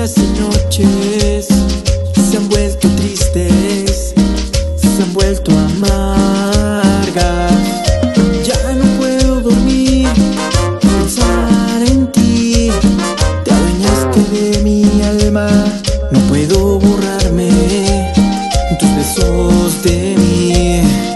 días y noches se han vuelto tristes, se han vuelto amargas. Ya no puedo dormir, pensar en ti, te adueñaste de mi alma, no puedo borrarme tus besos de mí.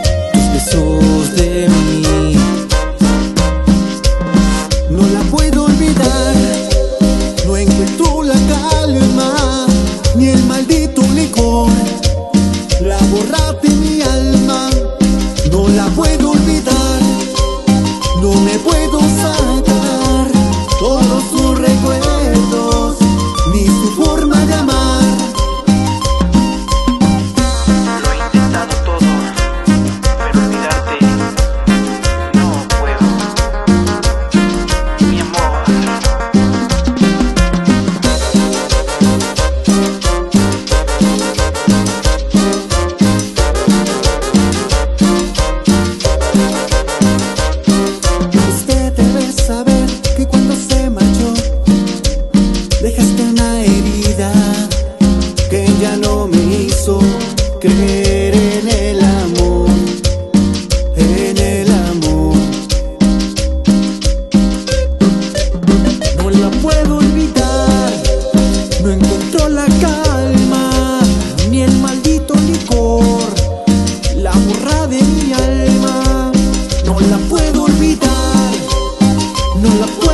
La puedo olvidar, no encontró la calma ni el maldito licor, la burra de mi alma. No la puedo olvidar, no la puedo